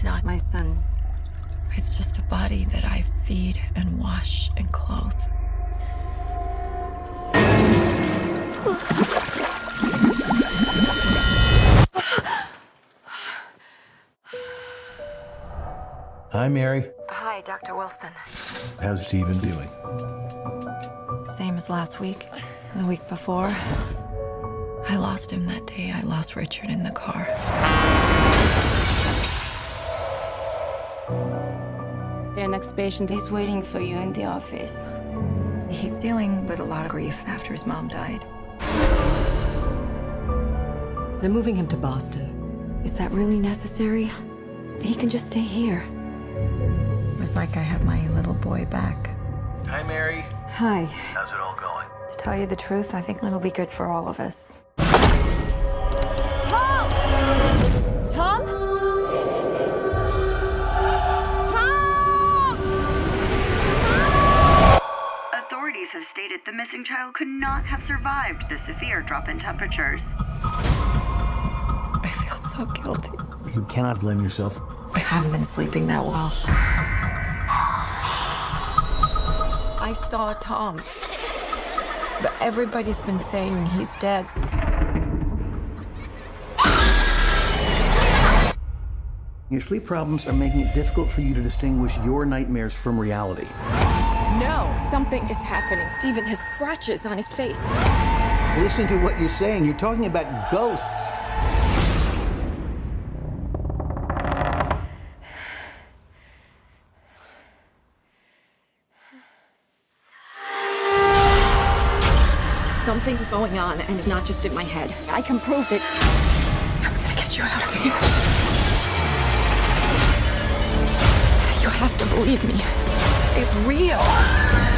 It's not my son. It's just a body that I feed and wash and clothe. Hi, Mary. Hi, Dr. Wilson. How's Stephen doing? Same as last week, the week before. I lost him that day. I lost Richard in the car. Your next patient is waiting for you in the office. He's dealing with a lot of grief after his mom died. They're moving him to Boston. Is that really necessary? He can just stay here. It was like I had my little boy back. Hi, Mary. Hi. How's it all going? To tell you the truth, I think it'll be good for all of us. Authorities have stated the missing child could not have survived the severe drop in temperatures. I feel so guilty. You cannot blame yourself. I haven't been sleeping that well. I saw Tom. But everybody's been saying he's dead. Your sleep problems are making it difficult for you to distinguish your nightmares from reality. No, something is happening. Stephen has scratches on his face. Listen to what you're saying. You're talking about ghosts. Something's going on, and it's not just in my head. I can prove it. I'm gonna get you out of here. You have to believe me. It's real.